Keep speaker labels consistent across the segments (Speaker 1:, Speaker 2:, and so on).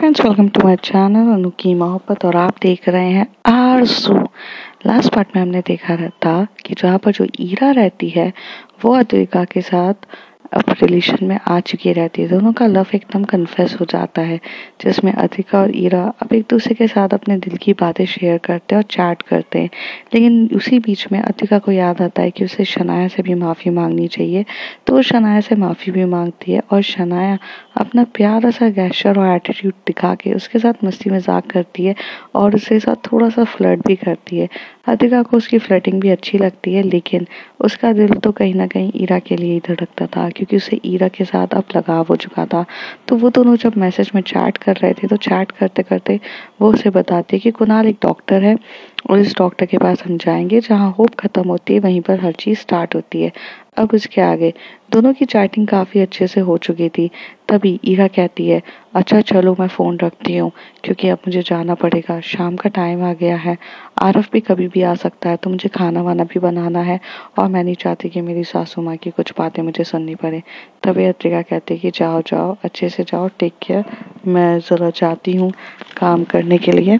Speaker 1: Friends welcome to my channel Anu की मोहब्बत और आप देख रहे हैं आरसू लास्ट पार्ट में हमने देखा था कि जहाँ पर जो ईरा रहती है, वो अद्विका के साथ अब रिलेशन में आ चुकी रहती है। दोनों का लव एकदम कन्फेस हो जाता है, जिसमें अधिका और ईरा अब एक दूसरे के साथ अपने दिल की बातें शेयर करते हैं और चैट करते हैं। लेकिन उसी बीच में अधिका को याद आता है कि उसे शनाया से भी माफ़ी मांगनी चाहिए। तो वो शनाया से माफ़ी भी मांगती है और शनाया अपना प्यारा सा गैशर और एटीट्यूड दिखा के उसके साथ मस्ती मज़ाक करती है और उसके साथ थोड़ा सा फ्लर्ट भी करती है। अधिका को उसकी फ्लर्टिंग भी अच्छी लगती है, लेकिन उसका दिल तो कहीं ना कहीं ईरा के लिए ही धड़कता था क्योंकि उसे ईरा के साथ अब लगाव हो चुका था। तो वो दोनों जब मैसेज में चैट कर रहे थे तो चैट करते करते वो उसे बताती है कि कुणाल एक डॉक्टर है। और इस डॉक्टर के पास हम जाएँगे, जहाँ होप ख़त्म होती है, वहीं पर हर चीज़ स्टार्ट होती है। अब उसके आगे, दोनों की चैटिंग काफ़ी अच्छे से हो चुकी थी। तभी ईरा कहती है अच्छा चलो, मैं फ़ोन रखती हूँ, क्योंकि अब मुझे जाना पड़ेगा। शाम का टाइम आ गया है। आरफ भी कभी भी आ सकता है तो मुझे खाना वाना भी बनाना है। और मैं नहीं चाहती कि मेरी सासू माँ की कुछ बातें मुझे सुननी पड़े। तभी अत्रिका कहती है कि, जाओ जाओ, अच्छे से जाओ टेक केयर मैं ज़रा जाती हूँ काम करने के लिए।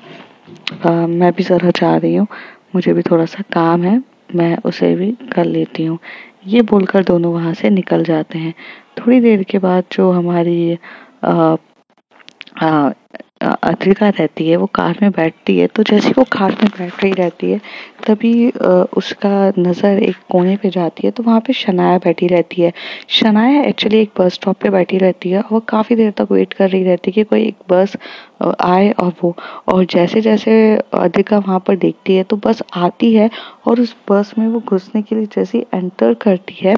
Speaker 1: आ, मैं भी ज़रा जा रही हूँ मुझे भी थोड़ा सा काम है मैं उसे भी कर लेती हूँ ये बोलकर दोनों वहाँ से निकल जाते हैं थोड़ी देर के बाद जो हमारी आ, आ, अद्रिका रहती है वो कार में बैठती है तो जैसे वो कार में बैठ रही रहती है तभी उसका नज़र एक कोने पे जाती है तो वहाँ पे शनाया बैठी रहती है। शनाया एक्चुअली एक बस स्टॉप पे बैठी रहती है और काफ़ी देर तक वेट कर रही रहती है कि कोई एक बस आए और वो और जैसे जैसे अधिका वहाँ पर देखती है तो बस आती है और उस बस में वो घुसने के लिए जैसे एंटर करती है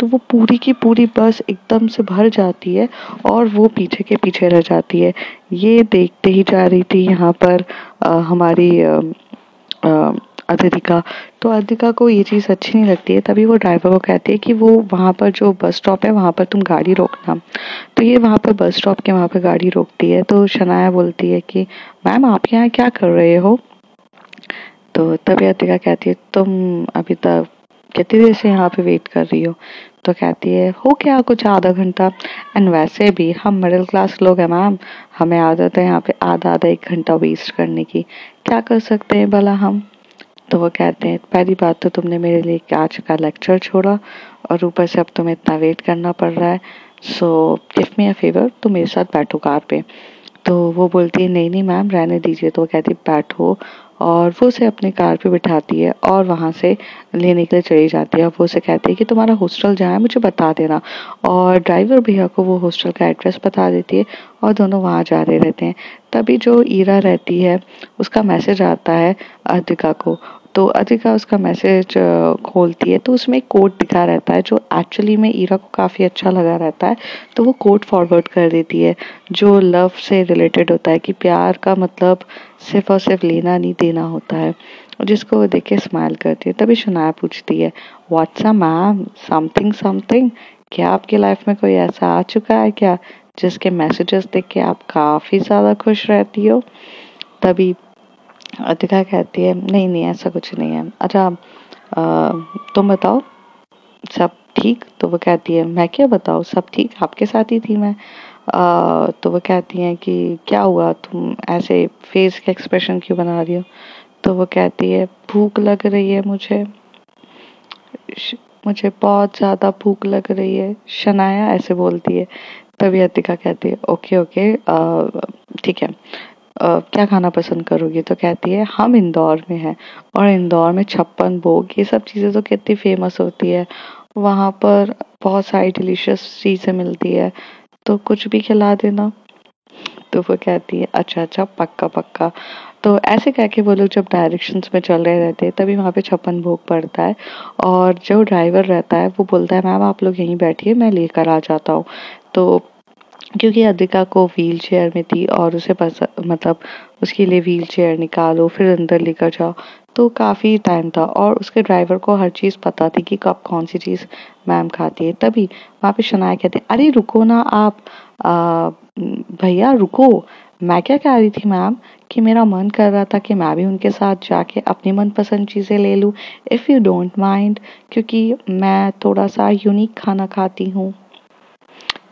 Speaker 1: तो वो पूरी की पूरी बस एकदम से भर जाती है और वो पीछे के पीछे रह जाती है। ये देखते ही जा रही थी यहाँ पर आ, हमारी अधिका तो अधिका को ये चीज़ अच्छी नहीं लगती है। तभी वो ड्राइवर को कहती है कि वो वहाँ पर जो बस स्टॉप है, वहाँ पर तुम गाड़ी रोकना। तो ये वहाँ पर बस स्टॉप के वहाँ पर गाड़ी रोकती है। तो शनाया बोलती है कि, मैम, आप यहाँ क्या कर रहे हो? तो तभी अधिका कहती है, तुम अभी तक कितनी देर से यहाँ पे वेट कर रही हो? तो कहती है, हो क्या, कुछ आधा घंटा? एंड वैसे भी हम मिडिल क्लास लोग हैं मैम हमें आदत है यहाँ पे आधा आधा एक घंटा वेस्ट करने की। क्या कर सकते हैं भला हम? तो वो कहते हैं, पहली बात तो तुमने मेरे लिए आज का लेक्चर छोड़ा और ऊपर से अब तुम्हें इतना वेट करना पड़ रहा है। So give me a favour तुम मेरे साथ बैठो कार पे। तो वो बोलती है, नहीं नहीं मैम रहने दीजिए। तो वो कहती बैठो और वो उसे अपने कार पे बिठाती है और वहाँ से लेने के लिए चली जाती है। और वो उसे कहती है कि तुम्हारा हॉस्टल जहाँ है, मुझे बता देना। और ड्राइवर भैया को वो हॉस्टल का एड्रेस बता देती है और दोनों वहाँ जा रहे रहते हैं। तभी जो ईरा रहती है, उसका मैसेज आता है अधिका को तो अधिका उसका मैसेज खोलती है तो उसमें एक कोड दिखा रहता है, जो एक्चुअली में ईरा को काफ़ी अच्छा लगा रहता है तो वो कोड फॉरवर्ड कर देती है, जो लव से रिलेटेड होता है, कि प्यार का मतलब सिर्फ़ और सिर्फ़ लेना नहीं, देना होता है, और जिसको वो देख के स्माइल करती है, तभी शनाया पूछती है व्हाट्स मैम समथिंग समथिंग क्या आपकी लाइफ में कोई ऐसा आ चुका है क्या, जिसके मैसेजेस देख के आप काफ़ी ज़्यादा खुश रहती हो? तभी अधिका कहती है नहीं नहीं ऐसा कुछ नहीं है। अच्छा तुम बताओ सब ठीक? तो वो कहती है मैं क्या बताऊँ सब ठीक? आपके साथ ही थी मैं। आ, तो वो कहती हैं कि क्या हुआ? तुम ऐसे फेस के एक्सप्रेशन क्यों बना रही हो? तो वो कहती है भूख लग रही है मुझे। मुझे बहुत ज़्यादा भूख लग रही है। शनाया ऐसे बोलती है तभी अतिका कहती है ओके ओके ठीक है। क्या खाना पसंद करोगी? तो कहती है, हम इंदौर में हैं। और इंदौर में छप्पन भोग, ये सब चीज़ें तो कितनी फ़ेमस होती है। वहाँ पर बहुत सारी डिलीशियस चीज़ें मिलती है। तो कुछ भी खिला देना। तो वो कहती है अच्छा अच्छा पक्का पक्का। तो ऐसे कह के वो लोग जब डायरेक्शंस में चल रहे रहते हैं, तभी वहाँ पे छप्पन भोग पड़ता है। और जो ड्राइवर रहता है, वो बोलता है, मैम, आप लोग यहीं बैठिए, मैं लेकर आ जाता हूँ। तो क्योंकि अधिका को व्हील चेयर में थी और उसे मतलब उसके लिए व्हील चेयर निकालो, फिर अंदर लेकर जाओ। तो काफ़ी टाइम था और उसके ड्राइवर को हर चीज़ पता थी कि कब कौन सी चीज़ मैम खाती है। तभी वहाँ पे शनाया कहते, अरे रुको ना आप भैया रुको। मैं क्या कह रही थी मैम कि मेरा मन कर रहा था कि मैं भी उनके साथ जाके अपनी मनपसंद चीज़ें ले लूँ। इफ़ यू डोंट माइंड क्योंकि मैं थोड़ा सा यूनिक खाना खाती हूँ।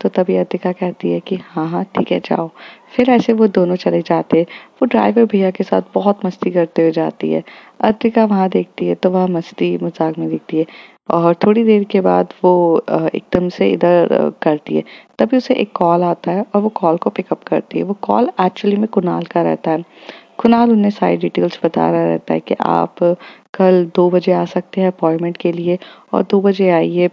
Speaker 1: तो तभी अतिका कहती है कि हाँ हाँ ठीक है, जाओ। फिर ऐसे वो दोनों चले जाते हैं। वो ड्राइवर भैया के साथ बहुत मस्ती करते हुए जाती है। अतिका वहाँ देखती है तो वह मस्ती मज़ाक में दिखती है। और थोड़ी देर के बाद वो एकदम से इधर करती है। तभी उसे एक कॉल आता है और वो कॉल को पिकअप करती है। वो कॉल एक्चुअली में कुणाल का रहता है। कुणाल उन्हें सारी डिटेल्स बता रहा रहता है कि आप कल दो बजे आ सकते हैं अपॉइंटमेंट के लिए और दो बजे आइए।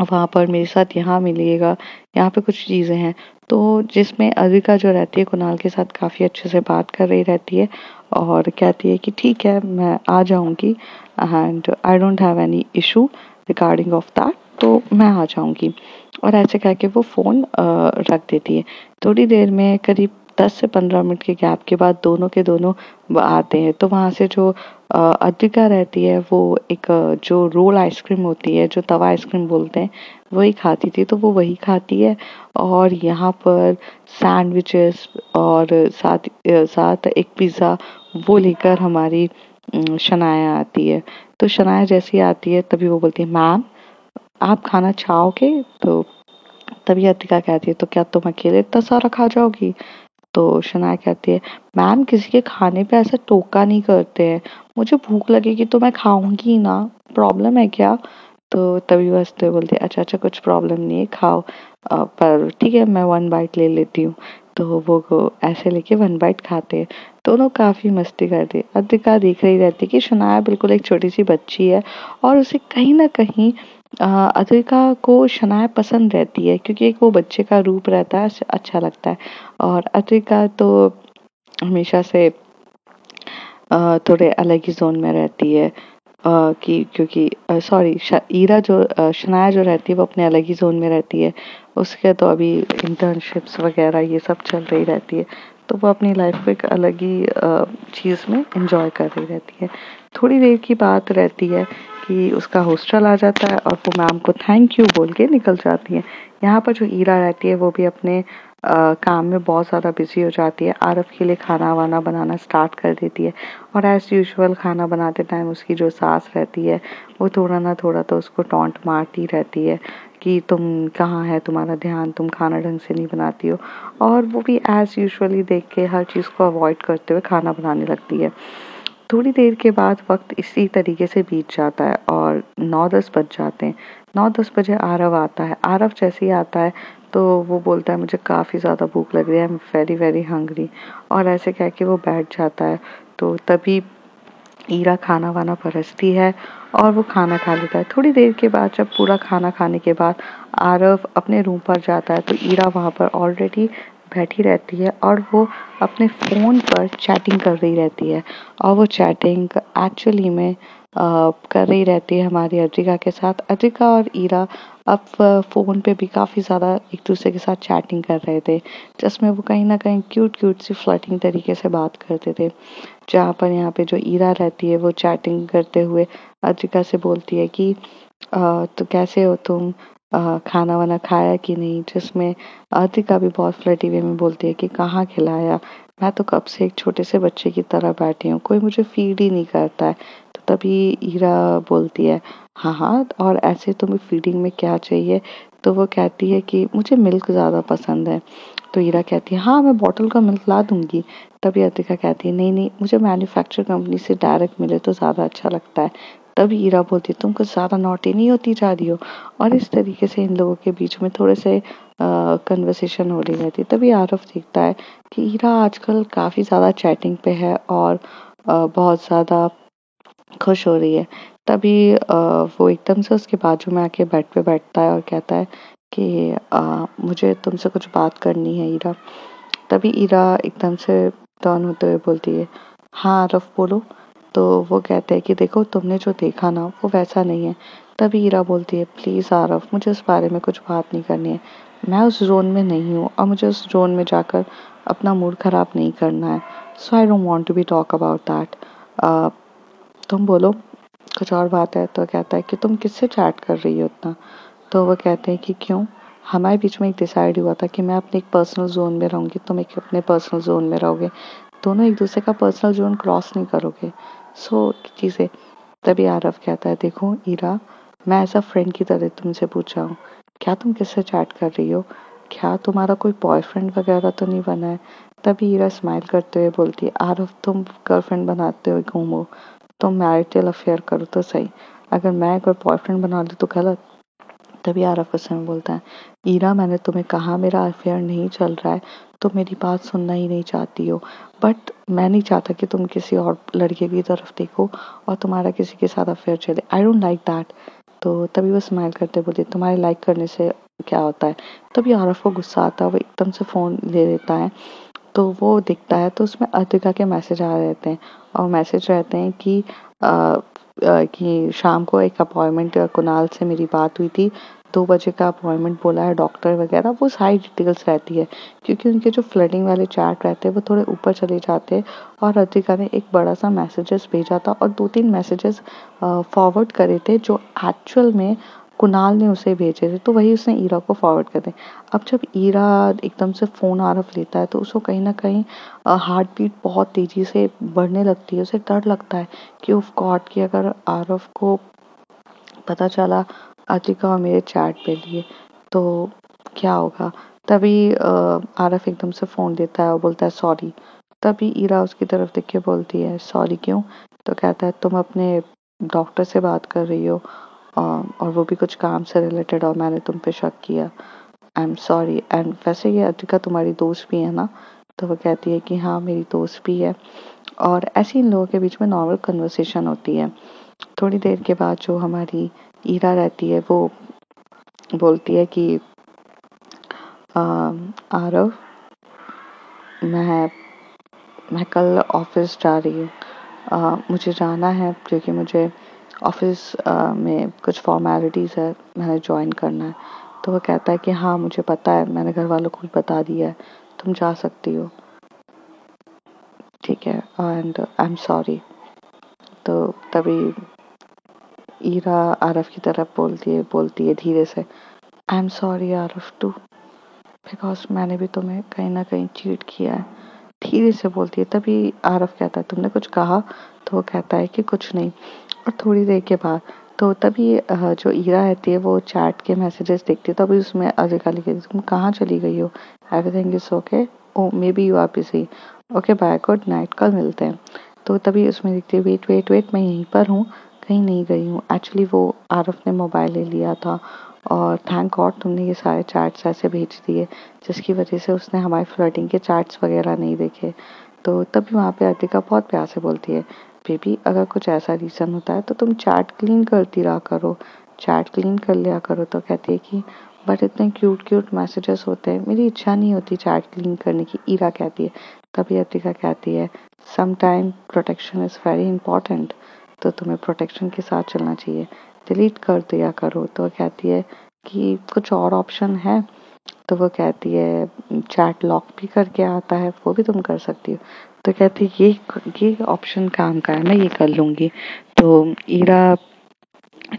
Speaker 1: वहाँ पर मेरे साथ यहाँ मिलिएगा, यहाँ पे कुछ चीज़ें हैं। तो जिसमें अविका जो रहती है, कुणाल के साथ काफ़ी अच्छे से बात कर रही रहती है और कहती है कि ठीक है, मैं आ जाऊँगी and I don't have any issue regarding of that तो मैं आ जाऊँगी। और ऐसे कह के वो फ़ोन रख देती है। थोड़ी देर में करीब दस से पंद्रह मिनट के गैप के बाद दोनों के दोनों आते हैं। तो वहाँ से जो अद्विका रहती है, वो एक जो रोल आइसक्रीम होती है, जो तवा आइसक्रीम बोलते हैं, वही खाती थी तो वो वही खाती है। और यहाँ पर सैंडविचेस और साथ साथ एक पिज़्ज़ा, वो लेकर हमारी शनाया आती है। तो शनाया जैसी आती है, तभी वो बोलती है, मैम, आप खाना चाहोगे? तो तभी अतिका कहती है तो क्या तुम अकेले इतना सारा खा जाओगी? तो शनाया कहती है मैम किसी के खाने पे ऐसा टोका नहीं करते हैं। मुझे भूख लगेगी तो मैं खाऊँगी ना। प्रॉब्लम है क्या? तो तभी हँसते बोलते अच्छा अच्छा कुछ प्रॉब्लम नहीं है खाओ। आ, पर ठीक है मैं वन बाइट ले लेती हूँ। तो वो ऐसे लेके वन बाइट खाते हैं। दोनों काफ़ी मस्ती करते अद्विका देख रही रहती कि शनाया बिल्कुल एक छोटी सी बच्ची है और उसे कहीं ना कहीं अद्विका को शनाया पसंद रहती है क्योंकि एक वो बच्चे का रूप रहता है अच्छा लगता है। और अद्विका तो हमेशा से थोड़े अलग ही जोन में रहती है कि, क्योंकि सॉरी ईरा जो शनाया जो रहती है वो अपने अलग ही जोन में रहती है। उसके तो अभी इंटर्नशिप्स वगैरह ये सब चल रही रहती है तो वो अपनी लाइफ को एक अलग ही चीज़ में इंजॉय कर रही रहती है। थोड़ी देर की बात रहती है कि उसका हॉस्टल आ जाता है और वो मैम को थैंक यू बोल के निकल जाती है। यहाँ पर जो ईरा रहती है वो भी अपने आ, काम में बहुत ज़्यादा बिज़ी हो जाती है। आरफ के लिए खाना वाना बनाना स्टार्ट कर देती है और एज़ यूजुअल खाना बनाते टाइम उसकी जो सास रहती है वो थोड़ा ना थोड़ा तो उसको टॉन्ट मारती रहती है कि तुम कहाँ है तुम्हारा ध्यान तुम खाना ढंग से नहीं बनाती हो। और वो भी एज़ यूजुअली देख के हर चीज़ को अवॉइड करते हुए खाना बनाने लगती है। थोड़ी देर के बाद वक्त इसी तरीके से बीत जाता है और नौ दस बज जाते हैं। नौ दस बजे आरव आता है। आरव जैसे ही आता है तो वो बोलता है, मुझे काफ़ी ज़्यादा भूख लग रही है I am very very hungry और ऐसे कह के वो बैठ जाता है। तो तभी ईरा खाना वाना परसती है और वो खाना खा लेता है। थोड़ी देर के बाद, जब पूरा खाना खाने के बाद आरव अपने रूम पर जाता है तो ईरा वहाँ पर ऑलरेडी बैठी रहती है और वो अपने फ़ोन पर चैटिंग कर रही रहती है। और वो चैटिंग एक्चुअली में कर रही रहती है हमारी अद्रिका के साथ। अद्रिका और ईरा अब फ़ोन पे भी काफ़ी ज़्यादा एक दूसरे के साथ चैटिंग कर रहे थे, जिसमें वो कहीं ना कहीं क्यूट क्यूट सी फ्लर्टिंग तरीके से बात करते थे। जहाँ पर यहाँ पे जो ईरा रहती है वो चैटिंग करते हुए अद्रिका से बोलती है कि तो कैसे हो तुम? खाना वाना खाया कि नहीं? जिसमें अद्रिका भी बहुत फ्लर्टी वे में बोलती है कि कहाँ खिलाया? मैं तो कब से एक छोटे से बच्चे की तरह बैठी हूँ, कोई मुझे फ़ीड ही नहीं करता है। तो तभी ईरा बोलती है हाँ हाँ और ऐसे तुम्हें फीडिंग में क्या चाहिए? तो वो कहती है कि मुझे मिल्क ज़्यादा पसंद है। तो हीरा कहती है हाँ मैं बॉटल का मिल्क ला दूँगी। तभी अतिका कहती है, नहीं नहीं, मुझे मैन्युफैक्चर कंपनी से डायरेक्ट मिले तो ज़्यादा अच्छा लगता है। तभी ईरा बोलती है तुम कुछ ज़्यादा नोटी नहीं होती जा रही हो? और इस तरीके से इन लोगों के बीच में थोड़े से कन्वर्सेशन हो रही रहती। है तभी आरफ देखता है कि ईरा आजकल काफ़ी ज़्यादा चैटिंग पे है और आ, बहुत ज़्यादा खुश हो रही है। तभी वो एकदम से उसके बाजू में आके बेड पे बैठता है और कहता है कि आ, मुझे तुमसे कुछ बात करनी है ईरा तभी ईरा एकदम से टर्न होते हुए बोलती है हाँ आरफ बोलो। तो वो कहते हैं कि देखो, तुमने जो देखा ना, वो वैसा नहीं है। तभी ईरा बोलती है, प्लीज़ आरफ मुझे उस बारे में कुछ बात नहीं करनी है। मैं उस जोन में नहीं हूँ और मुझे उस जोन में जाकर अपना मूड ख़राब नहीं करना है। So I don't want to be talk about that तुम बोलो, कुछ और बात है तो कहता है कि तुम किससे चैट कर रही हो इतना? तो वो कहते हैं कि क्यों? हमारे बीच में एक डिसाइड हुआ था कि मैं अपने एक पर्सनल जोन में रहूँगी, तुम एक अपने पर्सनल जोन में रहोगे। दोनों एक दूसरे का पर्सनल जोन क्रॉस नहीं करोगे। सो चीज़ें तभी आरफ कहता है, देखो, ईरा, मैं एज अ फ्रेंड की तरह तुमसे पूछा हूँ, क्या तुम किससे चैट कर रही हो? क्या तुम्हारा कोई बॉयफ्रेंड वगैरह तो नहीं बना है? तभी ईरा स्माइल करते हुए बोलती है आरफ तुम गर्लफ्रेंड बनाते हुए घूमो तुम मैरिटल अफेयर करो तो सही, अगर मैं अगर बॉयफ्रेंड बना लूँ तो गलत। तभी आरफ हसन बोलता है ईरा मैंने तुम्हें कहा मेरा अफेयर नहीं चल रहा है तो मेरी बात सुनना ही नहीं चाहती हो। बट मैं नहीं चाहता कि तुम किसी और लड़के की तरफ़ देखो और तुम्हारा किसी के साथ अफेयर चले। आई डोंट लाइक दैट तो तभी वो स्माइल करते बोलते तुम्हारे लाइक करने से क्या होता है? तभी आरफ को गुस्सा आता है वो एकदम से फ़ोन ले लेता है। तो वो दिखता है तो उसमें अर्तिका के मैसेज आ रहते हैं और मैसेज रहते हैं कि आ, कि शाम को एक अपॉइंटमेंट कुणाल से मेरी बात हुई थी। दो बजे का अपॉइंटमेंट बोला है डॉक्टर वगैरह, वो सारी डिटेल्स रहती है। क्योंकि उनके जो फ्लडिंग वाले चैट रहते हैं, वो थोड़े ऊपर चले जाते हैं और अधिका ने एक बड़ा सा मैसेजेस भेजा था और दो तीन मैसेजेस फॉरवर्ड करे थे जो एक्चुअल में कुणाल ने उसे भेजे थे। तो वही उसने ईरा को फॉरवर्ड कर दे अब जब ईरा एकदम से फ़ोन आरफ लेता है तो उसको कहीं ना कहीं हार्ट बीट बहुत तेज़ी से बढ़ने लगती है, उसे डर लगता है कि उफ गॉड कि अगर आरफ को पता चला अतिका और मेरे चैट पे लिए। तो क्या होगा? तभी आरफ एकदम से फ़ोन देता है और बोलता है सॉरी तभी ईरा उसकी तरफ़ देख के बोलती है सॉरी क्यों? तो कहता है, तुम अपने डॉक्टर से बात कर रही हो और वो भी कुछ काम से रिलेटेड और मैंने तुम पे शक किया। आई एम सॉरी एंड वैसे ये अतिका तुम्हारी दोस्त भी है ना? तो वो कहती है कि हाँ मेरी दोस्त भी है। और ऐसे इन लोगों के बीच में नॉर्मल कन्वर्सेशन होती है। थोड़ी देर के बाद जो हमारी ईरा रहती है, वो बोलती है कि आरव, मैं मैं कल ऑफ़िस जा रही हूँ। मुझे जाना है क्योंकि मुझे ऑफ़िस में कुछ फॉर्मेलिटीज़ है, मैंने ज्वाइन करना है। तो वो कहता है कि हाँ मुझे पता है, मैंने घर वालों को भी बता दिया है, तुम जा सकती हो। ठीक है एंड आई एम सॉरी तो तभी ईरा आरफ की तरफ़ बोलती है बोलती है धीरे से I am sorry Araf too because मैंने भी तुम्हें कहीं ना कहीं चीट किया है। धीरे से बोलती है, तभी आरफ कहता है, तुमने कुछ कहा? तो वो कहता है कि कुछ नहीं। और थोड़ी देर के बाद तो तभी जो ईरा रहती है, वो चैट के मैसेजेस देखती है, तभी उसमें अजिका लिखी तुम कहाँ चली गई हो? Everything is okay oh maybe you are busy okay bye good night कल मिलते हैं। तो तभी उसमें देखती है वेट वेट वेट मैं यहीं पर हूँ कहीं नहीं गई हूँ। एक्चुअली वो आरफ ने मोबाइल ले लिया था और थैंक गॉड तुमने ये सारे चैट्स ऐसे भेज दिए, जिसकी वजह से उसने हमारे फ्लर्टिंग के चैट्स वगैरह नहीं देखे। तो तभी वहाँ पे अर्तिका बहुत प्यार से बोलती है बेबी अगर कुछ ऐसा रीज़न होता है तो तुम चैट क्लीन करती रहा करो। चैट क्लीन कर लिया करो तो कहती है कि बट इतने क्यूट क्यूट मैसेजेस होते हैं। मेरी इच्छा नहीं होती चैट क्लीन करने की, ईरा कहती है। तभी अर्तिका कहती है some time protection is very important तो तुम्हें प्रोटेक्शन के साथ चलना चाहिए। डिलीट कर दिया करो। तो कहती है कि कुछ और ऑप्शन है? तो वो कहती है चैट लॉक भी करके आता है, वो भी तुम कर सकती हो। तो कहती है, ये ये ऑप्शन काम का है, मैं ये कर लूँगी। तो ईरा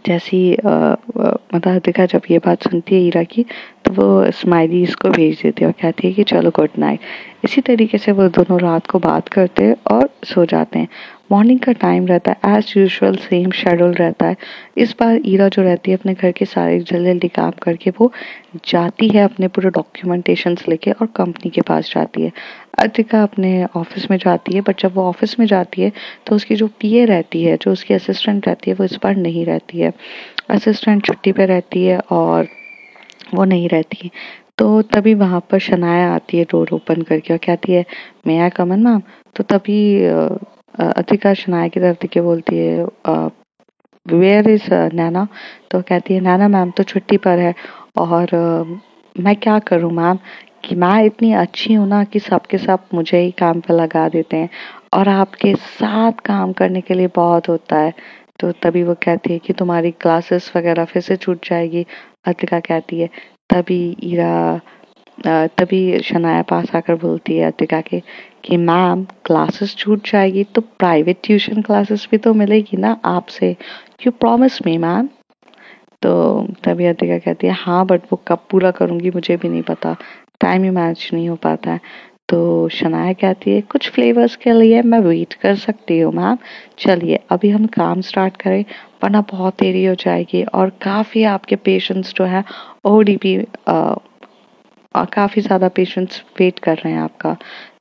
Speaker 1: जैसी मतलब देखा जब ये बात सुनती है ईरा की तो वो स्माइली इसको भेज देती है और कहती है कि चलो गुड नाइट इसी तरीके से वो दोनों रात को बात करते हैं और सो जाते हैं। मॉर्निंग का टाइम रहता है एज यूजल सेम शेड्यूल रहता है। इस बार ईरा जो रहती है अपने घर के सारे जल्दी जल्दी काम करके, वो जाती है अपने पूरे डॉक्यूमेंटेशन लेके और कंपनी के पास जाती है। अर्तिका अपने ऑफ़िस में जाती है बट जब वो ऑफ़िस में जाती है तो उसकी जो पीए रहती है, जो उसकी असिस्टेंट रहती है, वो इस बार नहीं रहती है। असिस्टेंट छुट्टी पे रहती है और वो नहीं रहती है। तो तभी वहाँ पर शनाया आती है डोर ओपन करके और कहती है मैं कमन मैम तो तभी अतिका शनाया की तरफ़ के बोलती है वेयर इज़ नैना तो कहती है नैना मैम तो छुट्टी पर है और मैं क्या करूँ मैम कि मैं इतनी अच्छी हूँ ना कि सबके सब मुझे ही काम पर लगा देते हैं और आपके साथ काम करने के लिए बहुत होता है तो तभी वो कहती है कि तुम्हारी क्लासेस वगैरह फिर से छूट जाएगी अतिका कहती है तभी ईरा तभी शनाया पास आकर बोलती है अतिका के कि, मैम, क्लासेस छूट जाएगी तो प्राइवेट ट्यूशन क्लासेस भी तो मिलेगी ना आपसे। यू प्रॉमिस मी मैम तो तभी अतिका कहती है हाँ बट वो कब पूरा करूँगी मुझे भी नहीं पता। टाइम ही मैच नहीं हो पाता है। तो शनाया कहती है, कुछ फ्लेवर्स के लिए मैं वेट कर सकती हूँ मैम चलिए, अभी हम काम स्टार्ट करें, वरना बहुत देरी हो जाएगी और काफ़ी आपके पेशेंट्स जो है ओ डी पी काफ़ी ज़्यादा पेशेंट्स वेट कर रहे हैं आपका।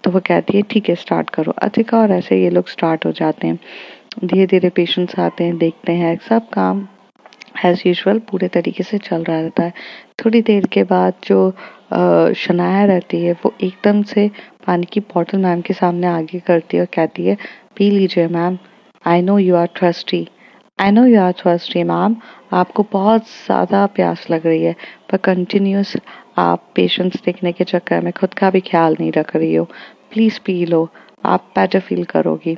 Speaker 1: तो वो कहती है, ठीक है स्टार्ट करो। अधिका और ऐसे ये लोग स्टार्ट हो जाते हैं। धीरे धीरे पेशेंट्स आते हैं, देखते हैं, सब काम एज यूजल पूरे तरीके से चल रहा रहता है। थोड़ी देर के बाद जो शनाया रहती है, वो एकदम से पानी की बॉटल मैम के सामने आगे करती है और कहती है, पी लीजिए ma'am I know you are trusty I know you are trusty ma'am आपको बहुत ज़्यादा प्यास लग रही है, पर कंटिन्यूस आप पेशेंस देखने के चक्कर में खुद का भी ख्याल नहीं रख रही हो। प्लीज़ पी लो, आप बेटर फील करोगी।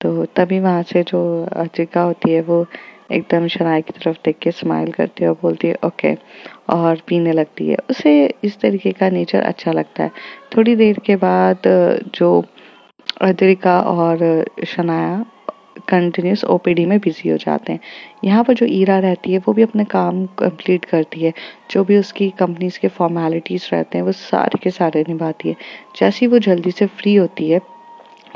Speaker 1: तो तभी वहाँ से जो अजिका होती है, वो एकदम शनाया की तरफ़ देख के स्माइल करती है और बोलती है ओके और पीने लगती है। उसे इस तरीके का नेचर अच्छा लगता है। थोड़ी देर के बाद जो अद्रिका और शनाया कंटिन्यूस ओपीडी में बिज़ी हो जाते हैं। यहाँ पर जो ईरा रहती है, वो भी अपने काम कंप्लीट करती है। जो भी उसकी कंपनीज़ के फॉर्मेलिटीज़ रहते हैं, वो सारे के सारे निभाती है। जैसे वो जल्दी से फ्री होती है,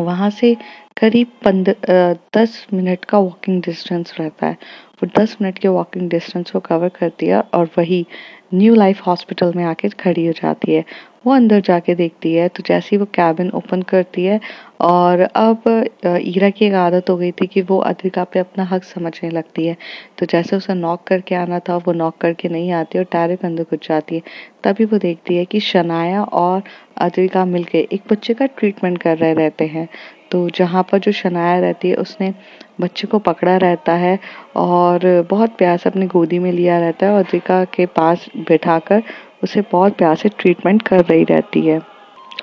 Speaker 1: वहाँ से करीब पंद्रह दस मिनट का वॉकिंग डिस्टेंस रहता है। वो दस मिनट के वॉकिंग डिस्टेंस को कवर करती है और वही न्यू लाइफ हॉस्पिटल में आके खड़ी हो जाती है। वो अंदर जाके देखती है तो जैसे ही वो कैबिन ओपन करती है, और अब ईरा की एक आदत हो गई थी कि वो अद्रिका पे अपना हक समझने लगती है। तो जैसे उसे नॉक करके आना था, वो नॉक करके नहीं आती और डायरेक्ट अंदर घुस जाती है। तभी वो देखती है कि शनाया और अद्रिका मिलके एक बच्चे का ट्रीटमेंट कर रहे रहते हैं। तो जहाँ पर जो शनाया रहती है, उसने बच्चे को पकड़ा रहता है और बहुत प्यार से अपनी गोदी में लिया रहता है और अद्रिका के पास बैठाकर उसे बहुत प्यार से ट्रीटमेंट कर रही रहती है।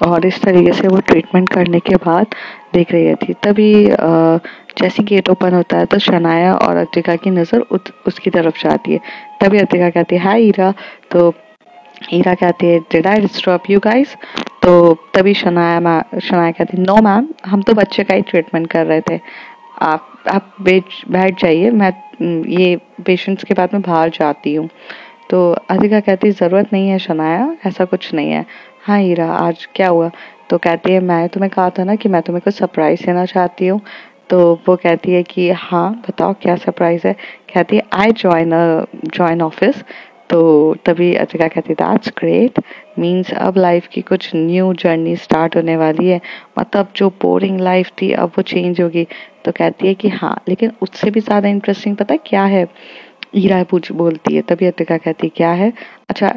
Speaker 1: और इस तरीके से वो ट्रीटमेंट करने के बाद देख रही थी तभी जैसे गेट ओपन होता है तो शनाया और अतिका की नज़र उसकी तरफ़ जाती है। तभी अतिका कहती है, हाय ईरा तो ईरा कहती है did I disturb you guys तो तभी शनाया शनाया कहती नो मैम हम तो बच्चे का ही ट्रीटमेंट कर रहे थे। आप आप बैठ जाइए, मैं ये पेशेंट्स के बाद में बाहर जाती हूँ। तो अधिका कहती, ज़रूरत नहीं है शनाया, ऐसा कुछ नहीं है। हाँ हीरा, आज क्या हुआ? तो कहती है, मैं तुम्हें कहा था ना कि मैं तुम्हें कुछ सरप्राइज़ देना चाहती हूँ। तो वो कहती है कि हाँ बताओ क्या सरप्राइज़ है? कहती है आई ज्वाइन ज्वाइन ऑफ़िस तो तभी अर्चिका कहती दैट्स ग्रेट मीन्स अब लाइफ की कुछ न्यू जर्नी स्टार्ट होने वाली है। मतलब जो बोरिंग लाइफ थी, अब वो चेंज होगी। तो कहती है कि हाँ लेकिन उससे भी ज़्यादा इंटरेस्टिंग पता है क्या है? ईरा पूछ, बोलती है तभी अतिका कहती है, क्या है? अच्छा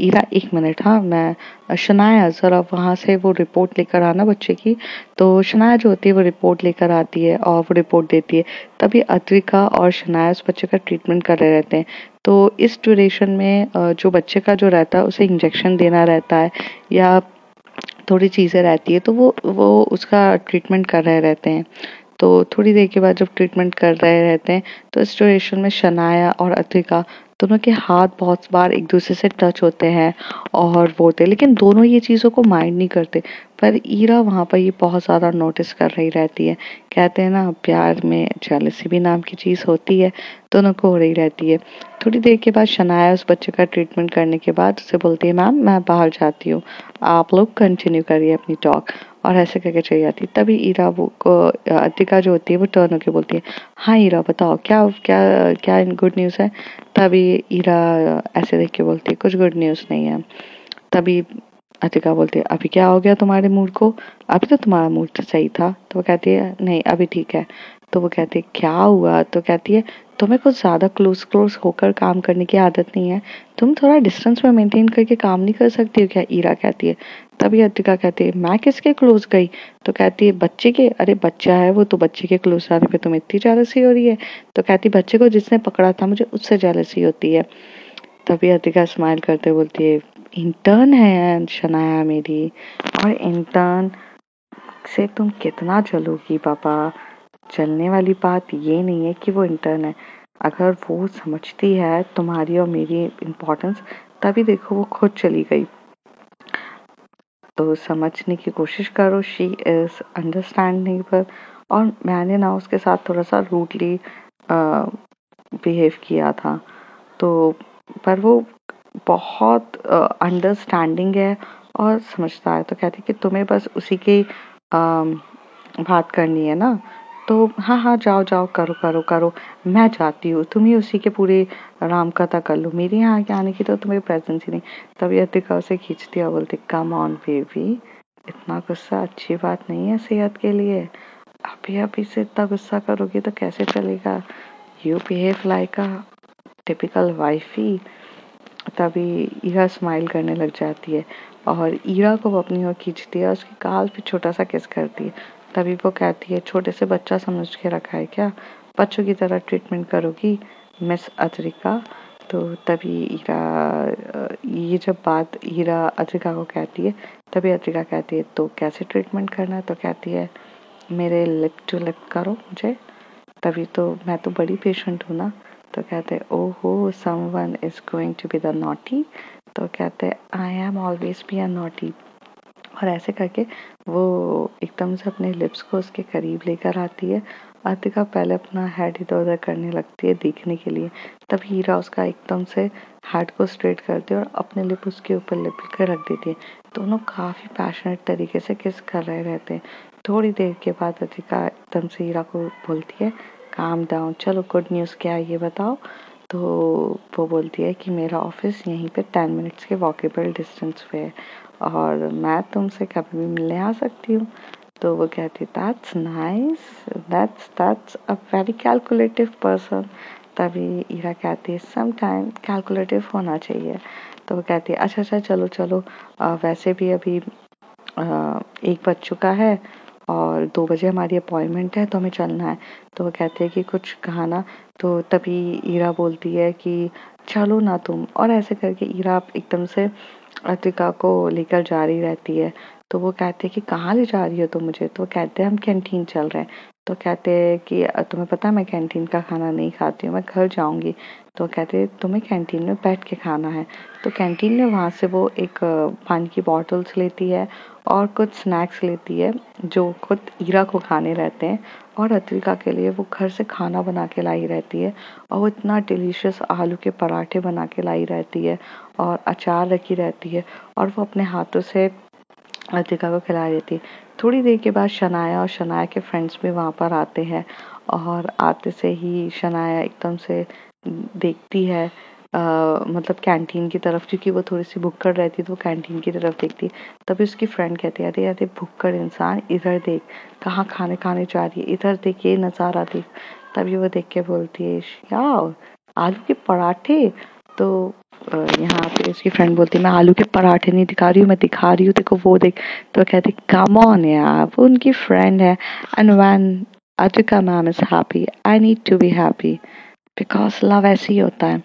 Speaker 1: ईरा एक मिनट हाँ मैं, शनाया ज़रा वहाँ से वो रिपोर्ट लेकर आना बच्चे की। तो शनाया जो होती है, वो रिपोर्ट लेकर आती है और वो रिपोर्ट देती है। तभी अद्विका और शनाया उस बच्चे का ट्रीटमेंट कर रहे रहते हैं। तो इस ड्यूरेशन में जो बच्चे का जो रहता है, उसे इंजेक्शन देना रहता है या थोड़ी चीज़ें रहती है तो वो वो उसका ट्रीटमेंट कर रहे रहते हैं। तो थोड़ी देर के बाद जब ट्रीटमेंट कर रहे रहते हैं तो इस ड्यूरेशन में शनाया और अतिका दोनों के हाथ बहुत बार एक दूसरे से टच होते हैं और वो होते हैं, लेकिन दोनों ये चीज़ों को माइंड नहीं करते। पर ईरा वहाँ पर ये बहुत ज़्यादा नोटिस कर रही रहती है। कहते हैं ना, प्यार में जेलसी भी नाम की चीज़ होती है, दोनों को हो रही रहती है। थोड़ी देर के बाद शनाया उस बच्चे का ट्रीटमेंट करने के बाद उसे बोलती है, मैम, मैं बाहर जाती हूँ। आप लोग कंटिन्यू करिए अपनी टॉक और ऐसे करके चली जाती तभी ईरा वो, को अतिका जो होती है, वो टर्न होकर बोलती है हाँ ईरा, बताओ, क्या क्या क्या गुड न्यूज़ है? तभी ईरा ऐसे देख के बोलती है, कुछ गुड न्यूज़ नहीं है। तभी अतिका बोलती है, अभी क्या हो गया तुम्हारे मूड को? अभी तो तुम्हारा मूड सही था। तो वो कहती है, नहीं, अभी ठीक है। तो वो कहती है, क्या हुआ? तो कहती है, तुम्हें कुछ ज़्यादा क्लोज क्लोज होकर काम करने की आदत नहीं है। तुम थोड़ा डिस्टेंस में मेंटेन करके काम नहीं कर सकती हो क्या? ईरा कहती है। तभी अतिका कहती है, मैं किसके क्लोज गई? तो कहती है, बच्चे के अरे, बच्चा है वो तो बच्चे के क्लोज आने पे तुम इतनी जेलसी हो रही है? तो कहती है, बच्चे को जिसने पकड़ा था मुझे उससे जेलसी होती है। तभी अतिका स्माइल करते बोलती है इंटर्न है शनाया मेरी। और इंटर्न से तुम कितना चलोगी, पापा? चलने वाली बात ये नहीं है कि वो इंटर्न है। अगर वो समझती है तुम्हारी और मेरी इम्पोर्टेंस तभी देखो वो खुद चली गई। तो समझने की कोशिश करो शी इज़ अंडरस्टैंडिंग पर। और मैंने ना उसके साथ थोड़ा सा रूटली बिहेव किया था। तो पर वो बहुत अंडरस्टैंडिंग है और समझता है। तो कहती कि तुम्हें बस उसी की बात करनी है ना? तो हाँ हाँ जाओ जाओ, करो करो करो। मैं जाती हूँ। तुम ही उसी के पूरे राम कथा कर लो। मेरे यहाँ के आने की तो तुम्हें प्रेजेंस ही नहीं। तभी अतिका उसे खींचती है बोलती कम ऑन बेबी इतना गुस्सा, अच्छी बात नहीं है सेहत के लिए। अभी अभी से इतना गुस्सा करोगे तो कैसे चलेगा? You behave like a typical wifey तभी ईरा स्माइल करने लग जाती है। और ईरा को वो अपनी ओर खींचती है उसके गाल पे छोटा सा किस करती है। तभी वो कहती है, छोटे से बच्चा समझ के रखा है क्या? बच्चों की तरह ट्रीटमेंट करोगी मिस अद्रिका तो तभी ईरा ये जब बात हीरा अद्रिका को कहती है, तभी अद्रिका कहती है तो कैसे ट्रीटमेंट करना है? तो कहती है, मेरे लिप टू लिप करो मुझे। तभी तो मैं तो बड़ी पेशेंट हूँ ना। तो कहते हैं, ओहो someone is going to be the naughty तो कहते हैं I am always be a naughty और ऐसे करके वो एकदम से अपने लिप्स को उसके करीब लेकर आती है। आतिका पहले अपना हेड इधर उधर करने लगती है देखने के लिए। तब हीरा उसका एकदम से हेड को स्ट्रेट करती है और अपने लिप उसके ऊपर लिप कर रख देती है। दोनों काफ़ी पैशनेट तरीके से किस कर रहे रहते हैं। थोड़ी देर के बाद अतिका एकदम से हीरा को बोलती है काम डाउन चलो गुड न्यूज़ क्या है ये बताओ? तो वो बोलती है कि मेरा ऑफ़िस यहीं पे टेन मिनट्स के वॉकेबल डिस्टेंस पे है। और मैं तुमसे कभी भी मिलने आ सकती हूँ। तो वो कहती that's nice that's that's a very calculative person तभी ईरा कहती है सम टाइम कैलकुलेटिव होना चाहिए। तो वो कहती है अच्छा अच्छा चलो चलो। आ, वैसे भी अभी आ, एक बज चुका है और दो बजे हमारी अपॉइंटमेंट है तो हमें चलना है। तो वो कहते हैं कि कुछ कहा ना तो तभी ईरा बोलती है कि चलो ना तुम। और ऐसे करके ईरा एकदम से अतिका को लेकर जा रही रहती है तो वो कहते हैं कि कहाँ ले जा रही हो तुम मुझे? तो कहते हैं, हम कैंटीन चल रहे हैं। तो कहते हैं कि तुम्हें पता है मैं कैंटीन का खाना नहीं खाती हूँ, मैं घर जाऊँगी। तो कहते हैं, तुम्हें कैंटीन में बैठ के खाना है। तो कैंटीन में वहाँ से वो एक पानी की बॉटल्स लेती है और कुछ स्नैक्स लेती है, जो खुद ईरा को खाने रहते हैं। और अत्रिका के लिए वो घर से खाना बना के लाई रहती है और वो इतना डिलीशियस आलू के पराठे बना के लाई रहती है और अचार रखी रहती है और वो अपने हाथों से अतिका को खिला देती है। थोड़ी देर के बाद शनाया और शनाया के फ्रेंड्स भी वहाँ पर आते हैं और आते से ही शनाया एकदम से देखती है मतलब कैंटीन की तरफ़, क्योंकि वो थोड़ी सी भुक्कड़ रहती है तो वो कैंटीन की तरफ़ देखती। तभी उसकी फ्रेंड कहती है अरे अरे, भुक्कड़ इंसान, इधर देख, कहाँ खाने खाने जा रही है? इधर देख, ये नज़ारा देख। तभी वो देख के बोलती है क्या आलू के पराठे? तो यहाँ पे उसकी फ्रेंड बोलती है मैं आलू के पराठे नहीं दिखा रही हूँ, मैं दिखा रही हूँ, देखो वो देख। तो कहती कम ऑन यार, वो उनकी फ्रेंड है and when Ajika ma'am is happy I need to be happy because love ऐसे ही होता है।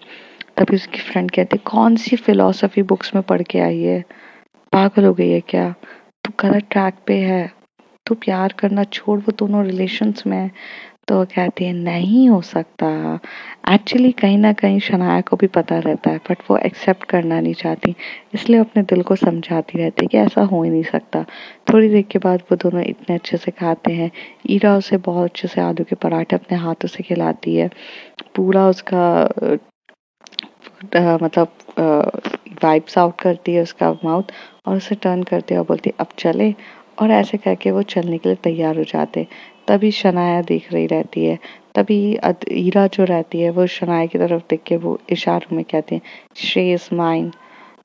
Speaker 1: तभी उसकी फ्रेंड कहती है कौन सी फिलोसफी बुक्स में पढ़ के आई है? पागल हो गई है क्या? तू गलत ट्रैक पे है। तू प्यार करना छोड़, वो दोनों रिलेशंस में तो वो कहती है, नहीं हो सकता। एक्चुअली कहीं ना कहीं शनाया को भी पता रहता है बट वो एक्सेप्ट करना नहीं चाहती। इसलिए अपने दिल को समझाती रहती है कि ऐसा हो ही नहीं सकता। थोड़ी देर के बाद वो दोनों इतने अच्छे से खाते हैं। ईरा उसे बहुत अच्छे से आलू के पराठे अपने हाथों से खिलाती है। पूरा उसका मतलब वाइप्स आउट करती है उसका माउथ और उसे टर्न करती है और बोलती है, अब चले। और ऐसे करके वो चलने के लिए तैयार हो जाते तभी शनाया देख रही रहती है। तभी ईरा जो रहती है, वो शनाया की तरफ़ देख के वो इशारों में कहती है श्रे इज़ माइन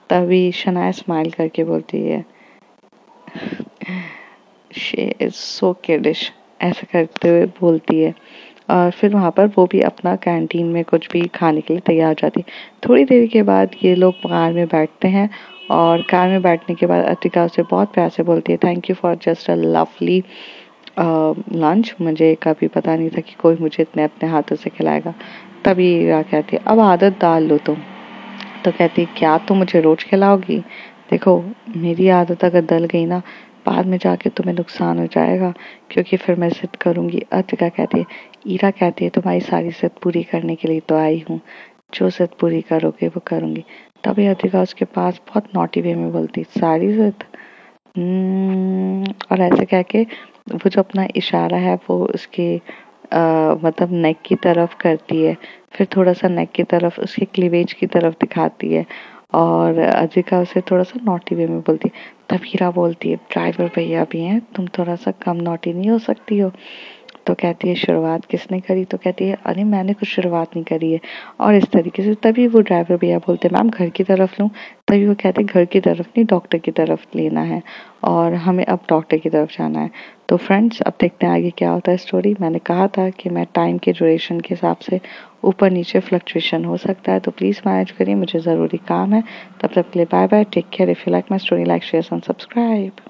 Speaker 1: तभी शनाया स्माइल करके बोलती है शी इज़ सो किडिश ऐसा करते हुए बोलती है। और फिर वहाँ पर वो भी अपना कैंटीन में कुछ भी खाने के लिए तैयार हो जाती। थोड़ी देर के बाद ये लोग कार में बैठते हैं और कार में बैठने के बाद अतिका उसे बहुत प्यार से बोलती है thank you for just a lovely lunch मुझे कभी पता नहीं था कि कोई मुझे इतने अपने हाथों से खिलाएगा। तभी रा कहती है, अब आदत डाल लो तुम। तो कहती है, क्या तुम मुझे रोज खिलाओगी? देखो, मेरी आदत अगर डल गई ना बाद में जाके तुम्हें नुकसान हो जाएगा क्योंकि फिर मैं जिद करूँगी। अतिका कहती है ईरा कहती है तुम्हारी सारी जिद पूरी करने के लिए तो आई हूँ। जो जिद पूरी करोगे वो करूँगी। तभी अतिका उसके पास बहुत नोटी वे में बोलती सारी जिद? हम्म, और ऐसे कह के वो जो अपना इशारा है वो उसके आ, मतलब नेक की तरफ़ करती है। फिर थोड़ा सा नेक की तरफ़ उसके क्लीवेज की तरफ़ दिखाती है। और अजिका उसे थोड़ा सा नोटी वे में बोलती है बोलती है ड्राइवर भैया भी हैं, तुम थोड़ा सा कम नोटी नहीं हो सकती हो? तो कहती है, शुरुआत किसने करी? तो कहती है, अरे, मैंने कुछ शुरुआत नहीं करी है। और इस तरीके से तभी वो ड्राइवर भैया बोलते, मैम, घर की तरफ़ लूँ? तभी वो कहते, घर की तरफ़ नहीं डॉक्टर की तरफ़ लेना है और हमें अब डॉक्टर की तरफ़ जाना है। तो फ्रेंड्स अब देखते हैं आगे क्या होता है स्टोरी मैंने कहा था कि मैं टाइम के ड्यूरेशन के हिसाब से ऊपर नीचे फ्लक्चुएशन हो सकता है तो प्लीज़ मैनेज करिए, मुझे ज़रूरी काम है। तब तक के लिए bye bye take care if you like my story like share and subscribe